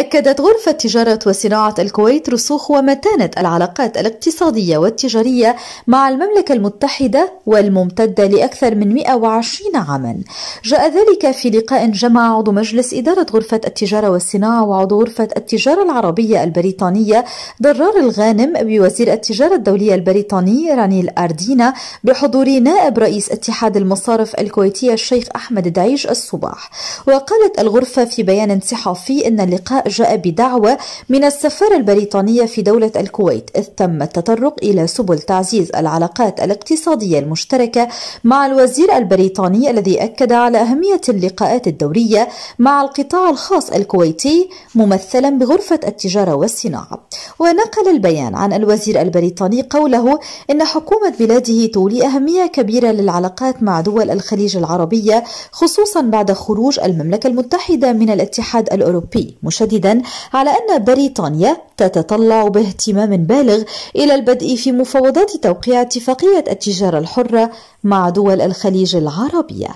أكدت غرفة تجارة وصناعة الكويت رسوخ ومتانة العلاقات الاقتصادية والتجارية مع المملكة المتحدة والممتدة لأكثر من 120 عاما. جاء ذلك في لقاء جمع عضو مجلس إدارة غرفة التجارة والصناعة وعضو غرفة التجارة العربية البريطانية ضرار الغانم بوزير التجارة الدولية البريطاني رانيل أردينا بحضور نائب رئيس اتحاد المصارف الكويتية الشيخ أحمد دعيج الصباح. وقالت الغرفة في بيان صحفي أن اللقاء جاء بدعوة من السفارة البريطانية في دولة الكويت إذ تم التطرق إلى سبل تعزيز العلاقات الاقتصادية المشتركة مع الوزير البريطاني الذي أكد على أهمية اللقاءات الدورية مع القطاع الخاص الكويتي ممثلا بغرفة التجارة والصناعة. ونقل البيان عن الوزير البريطاني قوله إن حكومة بلاده تولي أهمية كبيرة للعلاقات مع دول الخليج العربية خصوصا بعد خروج المملكة المتحدة من الاتحاد الأوروبي. مشددا على أن بريطانيا تتطلع باهتمام بالغ إلى البدء في مفاوضات توقيع اتفاقية التجارة الحرة مع دول الخليج العربية.